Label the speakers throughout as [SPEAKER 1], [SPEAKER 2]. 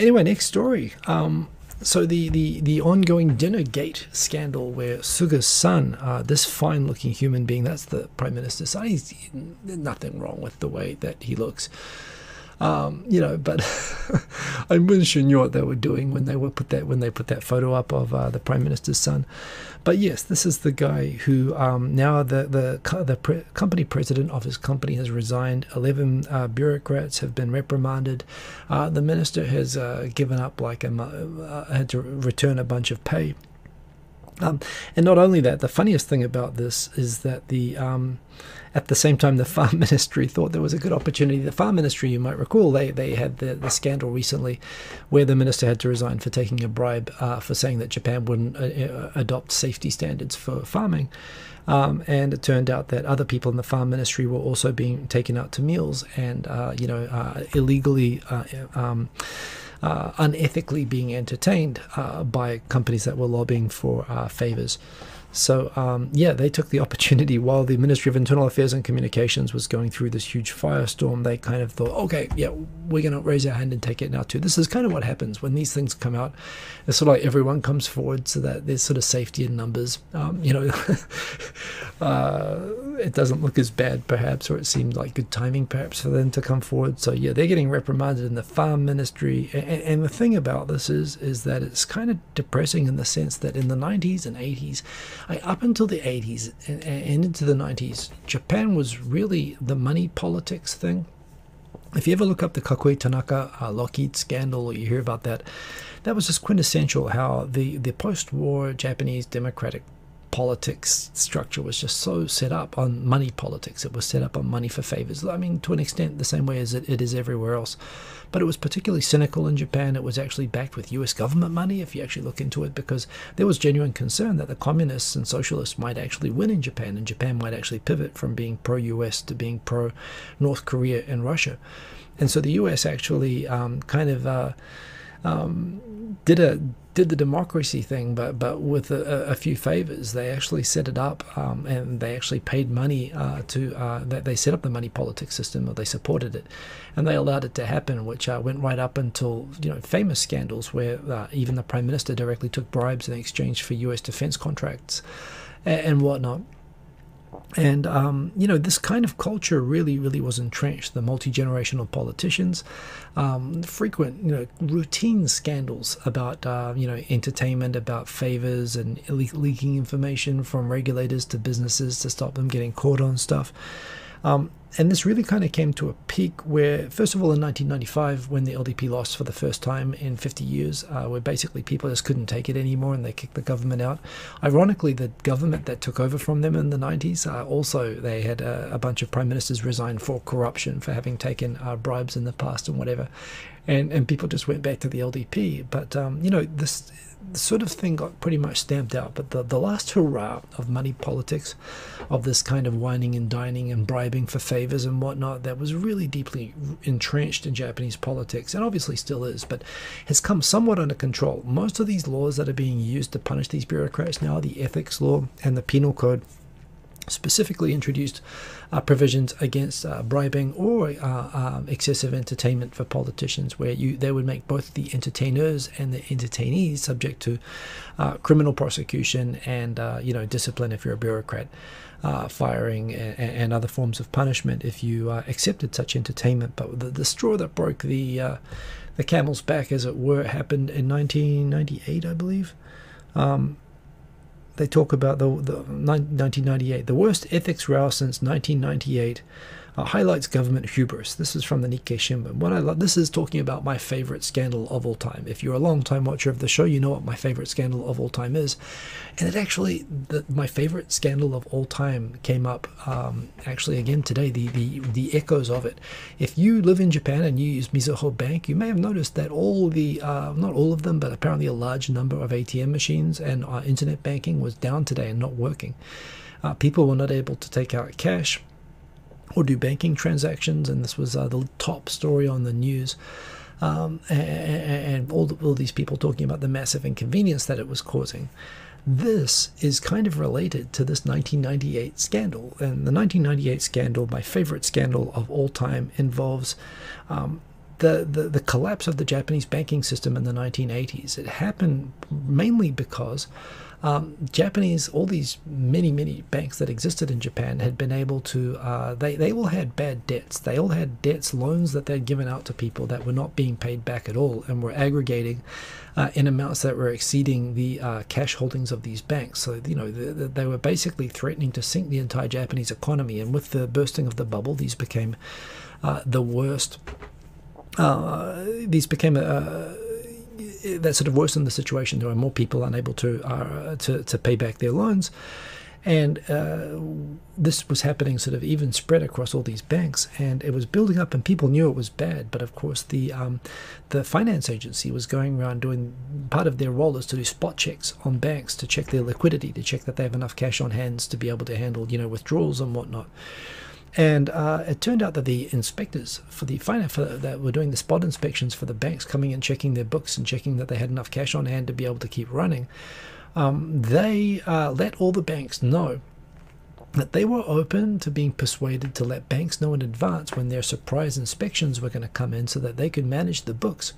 [SPEAKER 1] anyway, next story. Um, so the, the, the ongoing dinner gate scandal where Suga's son, uh, this fine looking human being, that's the prime minister's son, he's nothing wrong with the way that he looks. Um, you know, but I wasn't sure what they were doing when they were put that when they put that photo up of uh, the prime minister's son. But yes, this is the guy who um, now the the the pre- company president of his company has resigned. Eleven uh, bureaucrats have been reprimanded. Uh, the minister has uh, given up like a uh, had to return a bunch of pay. Um, and not only that, the funniest thing about this is that the um, at the same time the farm ministry thought there was a good opportunity. The farm ministry, you might recall, they they had the, the scandal recently where the minister had to resign for taking a bribe uh, for saying that Japan wouldn't uh, uh, adopt safety standards for farming. Um, and it turned out that other people in the farm ministry were also being taken out to meals and uh, you know uh, illegally. Uh, unethically being entertained uh, by companies that were lobbying for uh, favors. So, um, yeah, they took the opportunity while the Ministry of Internal Affairs and Communications was going through this huge firestorm. They kind of thought, okay, yeah, we're going to raise our hand and take it now, too. This is kind of what happens when these things come out. It's sort of like everyone comes forward so that there's sort of safety in numbers. Um, you know, uh, it doesn't look as bad, perhaps, or it seemed like good timing, perhaps, for them to come forward. So, yeah, they're getting reprimanded in the farm ministry. And, and the thing about this is, is that it's kind of depressing in the sense that in the 90s and 80s, up until the 80s and, and into the 90s, Japan was really the money politics thing. If you ever look up the Kakuei Tanaka uh, Lockheed scandal, or you hear about that, that was just quintessential how the, the post war Japanese Democratic politics structure was just so set up on money politics. It was set up on money for favors. I mean, to an extent, the same way as it, it is everywhere else. But it was particularly cynical in Japan. It was actually backed with US government money, if you actually look into it, because there was genuine concern that the communists and socialists might actually win in Japan, and Japan might actually pivot from being pro US to being pro North Korea and Russia. And so the US actually um, kind of. Uh, um, did a did the democracy thing, but but with a, a few favors. They actually set it up, um, and they actually paid money uh, to uh, that. They set up the money politics system, or they supported it, and they allowed it to happen, which uh, went right up until you know famous scandals where uh, even the prime minister directly took bribes in exchange for U.S. defense contracts and, and whatnot. And, um, you know, this kind of culture really, really was entrenched. The multi generational politicians, um, frequent, you know, routine scandals about, uh, you know, entertainment, about favors and le- leaking information from regulators to businesses to stop them getting caught on stuff. Um, and this really kind of came to a peak where, first of all, in 1995, when the LDP lost for the first time in 50 years, uh, where basically people just couldn't take it anymore and they kicked the government out. Ironically, the government that took over from them in the 90s, uh, also they had a, a, bunch of prime ministers resign for corruption, for having taken uh, bribes in the past and whatever. And, and people just went back to the LDP. But, um, you know, this sort of thing got pretty much stamped out. But the, the last hurrah of money politics, of this kind of wining and dining and bribing for favors and whatnot, that was really deeply entrenched in Japanese politics, and obviously still is, but has come somewhat under control. Most of these laws that are being used to punish these bureaucrats now, the ethics law and the penal code, specifically introduced uh, provisions against uh, bribing or uh, um, excessive entertainment for politicians, where you they would make both the entertainers and the entertainees subject to uh, criminal prosecution and uh, you know discipline if you're a bureaucrat. Uh, firing and, and, other forms of punishment if you accepted such entertainment. But the, the straw that broke the the camel's back, as it were, happened in 1998, I believe. Um, they talk about the, the 1998, the worst ethics row since 1998 uh, highlights government hubris. This is from the Nikkei Shimbun. What I love, this is talking about my favorite scandal of all time. If you're a long time watcher of the show, you know what my favorite scandal of all time is. And it actually, the, my favorite scandal of all time came up um, actually again today. The, the the echoes of it. If you live in Japan and you use Mizuho Bank, you may have noticed that all the uh, not all of them, but apparently a large number of ATM machines and uh, internet banking was down today and not working. Uh, people were not able to take out cash or do banking transactions, and this was uh, the top story on the news. Um, and, and all, all these people talking about the massive inconvenience that it was causing. This is kind of related to this 1998 scandal. And the 1998 scandal, my favorite scandal of all time, involves um, the, the, the collapse of the Japanese banking system in the 1980s, it happened mainly because um, Japanese, all these many, many banks that existed in Japan had been able to, uh, they, they all had bad debts. They all had debts, loans that they'd given out to people that were not being paid back at all and were aggregating uh, in amounts that were exceeding the uh, cash holdings of these banks. So, you know, the, the, they were basically threatening to sink the entire Japanese economy. And with the bursting of the bubble, these became uh, the worst. Uh, these became a that sort of worsened the situation. There were more people unable to uh, to, to pay back their loans, and uh, this was happening sort of even spread across all these banks, and it was building up, and people knew it was bad. But of course, the um, the finance agency was going around doing part of their role is to do spot checks on banks to check their liquidity, to check that they have enough cash on hands to be able to handle you know withdrawals and whatnot. And uh, it turned out that the inspectors for the finance for, that were doing the spot inspections for the banks coming and checking their books and checking that they had enough cash on hand to be able to keep running, um, they uh, let all the banks know that they were open to being persuaded to let banks know in advance when their surprise inspections were going to come in so that they could manage the books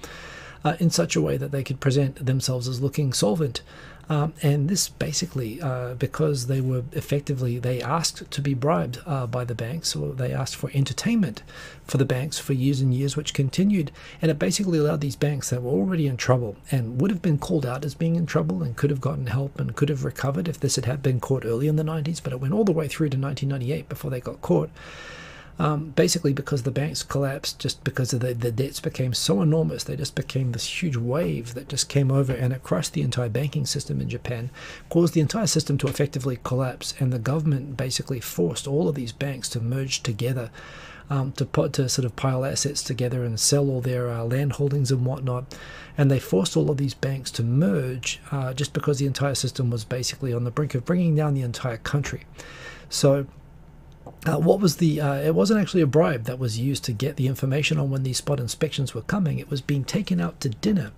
[SPEAKER 1] uh, in such a way that they could present themselves as looking solvent um, and this basically, uh, because they were effectively, they asked to be bribed uh, by the banks, or they asked for entertainment for the banks for years and years, which continued. And it basically allowed these banks that were already in trouble and would have been called out as being in trouble and could have gotten help and could have recovered if this had been caught early in the 90s, but it went all the way through to 1998 before they got caught. Um, basically because the banks collapsed just because of the, the debts became so enormous they just became this huge wave that just came over and it crushed the entire banking system in Japan caused the entire system to effectively collapse and the government basically forced all of these banks to merge together um, to put to sort of pile assets together and sell all their uh, land holdings and whatnot. And they forced all of these banks to merge uh, just because the entire system was basically on the brink of bringing down the entire country. So uh, what was the uh, it wasn't actually a bribe that was used to get the information on when these spot inspections were coming. It was being taken out to dinner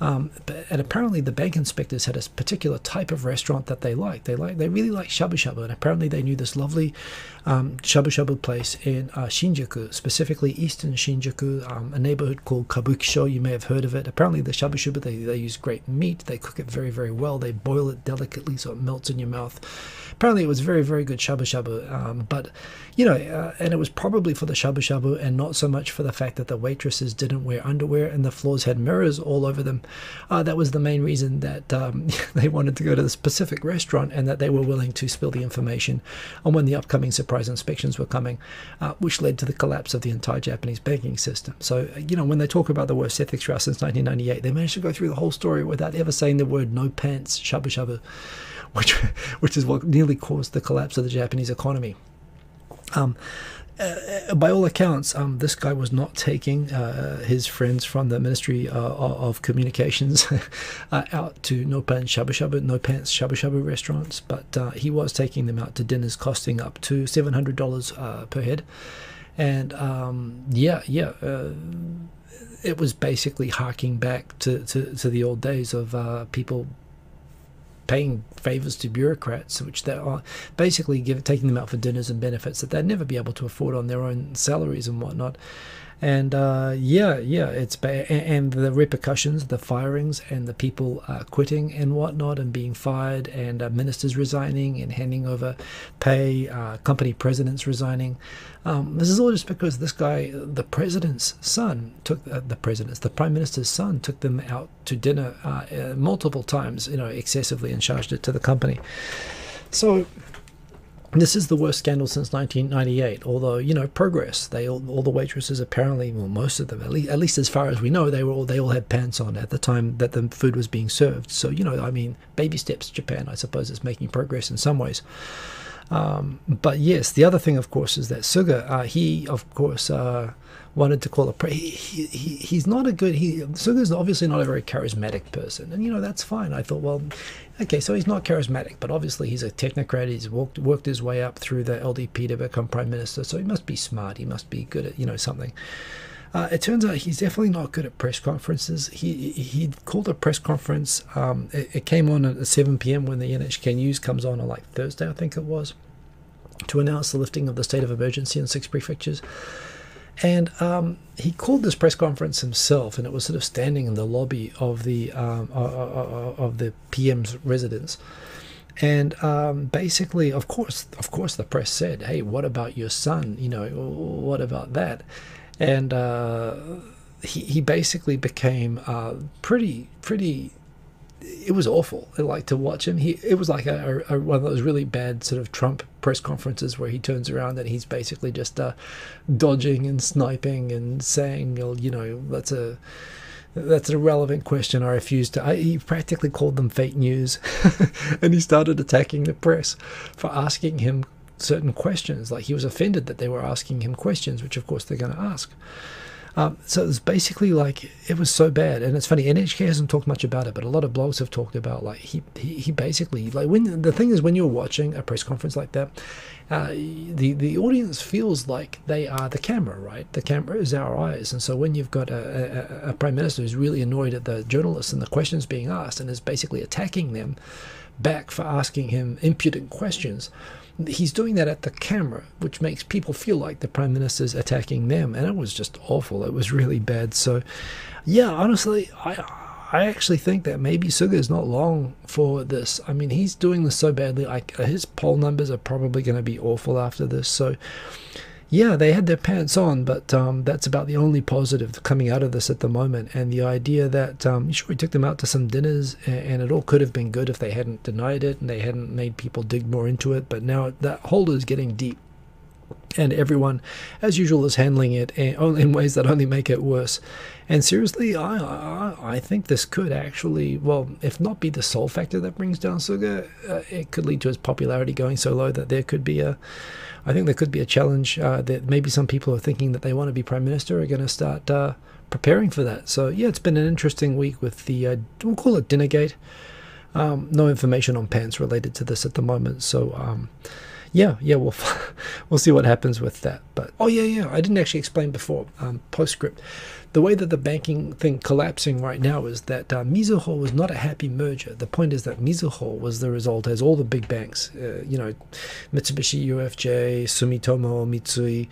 [SPEAKER 1] um, and apparently the bank inspectors had a particular type of restaurant that they liked. They like they really liked shabu shabu, and apparently they knew this lovely um, shabu shabu place in uh, Shinjuku, specifically Eastern Shinjuku, um, a neighborhood called Kabukicho. You may have heard of it. Apparently the shabu shabu they, they use great meat. They cook it very very well. They boil it delicately so it melts in your mouth. Apparently it was very very good shabu shabu. Um, but you know, uh, and it was probably for the shabu shabu and not so much for the fact that the waitresses didn't wear underwear and the floors had mirrors all over them. Uh, that was the main reason that um, they wanted to go to the specific restaurant and that they were willing to spill the information on when the upcoming surprise inspections were coming, uh, which led to the collapse of the entire Japanese banking system. So, uh, you know, when they talk about the worst ethics trial since 1998, they managed to go through the whole story without ever saying the word no pants, shabu shabu, which, which is what nearly caused the collapse of the Japanese economy. Um, uh, by all accounts, um, this guy was not taking uh, his friends from the Ministry uh, of Communications uh, out to no pants shabu shabu, no pants shabu shabu restaurants, but uh, he was taking them out to dinners costing up to seven hundred dollars uh, per head, and um, yeah, yeah. it was basically harking back to, to, to the old days of people paying favors to bureaucrats, which they are basically give, taking them out for dinners and benefits that they'd never be able to afford on their own salaries and whatnot and uh, yeah, yeah, it's bad. and the repercussions, the firings, and the people uh, quitting and whatnot, and being fired, and uh, ministers resigning and handing over pay, uh, company presidents resigning. Um, this is all just because this guy, the president's son, took uh, the president's, the prime minister's son, took them out to dinner uh, multiple times, you know, excessively, and charged it to the company. So this is the worst scandal since 1998. Although you know progress, they all, all the waitresses apparently, well, most of them, at least, at least as far as we know, they were all they all had pants on at the time that the food was being served. So you know, I mean, baby steps. Japan, I suppose, is making progress in some ways. Um, but yes, the other thing, of course, is that Suga, uh, he, of course, uh, wanted to call a pre- he, he, he's not a good he Suga's obviously not a very charismatic person and you know that's fine I thought well okay so he's not charismatic but obviously he's a technocrat he's worked worked his way up through the LDP to become prime minister so he must be smart he must be good at you know something uh, it turns out he's definitely not good at press conferences. He he called a press conference. Um, it, it, came on at 7 p.m. when the NHK News comes on on like Thursday, I think it was, to announce the lifting of the state of emergency in six prefectures And um, he called this press conference himself, and it was sort of standing in the lobby of the um, uh, uh, of the PM's residence. And um, basically, of course, of course, the press said, "Hey, what about your son? You know, what about that?" And uh, he he basically became uh, pretty pretty. It was awful. Like to watch him. He it was like a, a, one of those really bad sort of Trump press conferences where he turns around and he's basically just uh, dodging and sniping and saying, you know, that's a." That's a relevant question. I refuse to. I, he practically called them fake news, and he started attacking the press for asking him certain questions. Like he was offended that they were asking him questions, which of course they're going to ask. Um, so it was basically like it was so bad, and it's funny. NHK hasn't talked much about it, but a lot of blogs have talked about like he he, he basically like when the thing is when you're watching a press conference like that, uh, the the audience feels like they are the camera, right? The camera is our eyes, and so when you've got a, a, a prime minister who's really annoyed at the journalists and the questions being asked, and is basically attacking them back for asking him impudent questions he's doing that at the camera, which makes people feel like the prime minister's attacking them, and it was just awful. It was really bad. So, yeah, honestly, I I actually think that maybe Suga is not long for this. I mean, he's doing this so badly. Like his poll numbers are probably going to be awful after this. So, yeah, they had their pants on, but um, that's about the only positive coming out of this at the moment. And the idea that um, sure we took them out to some dinners, and, and, it all could have been good if they hadn't denied it and they hadn't made people dig more into it. But now that hole is getting deep and everyone, as usual, is handling it in ways that only make it worse. And seriously, I, I, I think this could actually, well, if not be the sole factor that brings down Suga, uh, it could lead to his popularity going so low that there could be a, I think there could be a challenge uh, that maybe some people are thinking that they want to be prime minister are going to start uh, preparing for that. So yeah, it's been an interesting week with the, uh, we'll call it Dinnergate. Um, no information on pants related to this at the moment. So. Um, yeah, yeah, we'll we'll see what happens with that. But oh yeah, yeah, I didn't actually explain before. Um, postscript the way that the banking thing collapsing right now is that uh, Mizuho was not a happy merger. The point is that Mizuho was the result, as all the big banks, uh, you know, Mitsubishi UFJ, Sumitomo, Mitsui,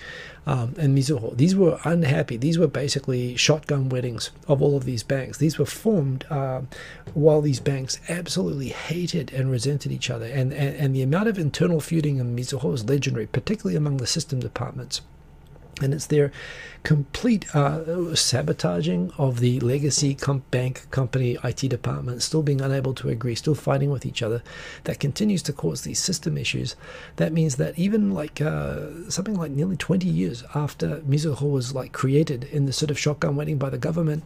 [SPEAKER 1] um, and Mizuho. These were unhappy. These were basically shotgun weddings of all of these banks. These were formed uh, while these banks absolutely hated and resented each other. And, and, and the amount of internal feuding in Mizuho is legendary, particularly among the system departments and it's their complete uh, sabotaging of the legacy com- bank company IT department, still being unable to agree, still fighting with each other, that continues to cause these system issues. That means that even like uh, something like nearly 20 years after Mizuho was like created in the sort of shotgun wedding by the government,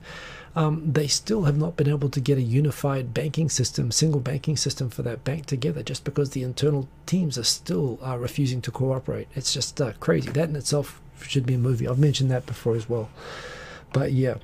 [SPEAKER 1] um, they still have not been able to get a unified banking system, single banking system for that bank together, just because the internal teams are still uh, refusing to cooperate. It's just uh, crazy. That in itself should be a movie. I've mentioned that before as well. But yeah,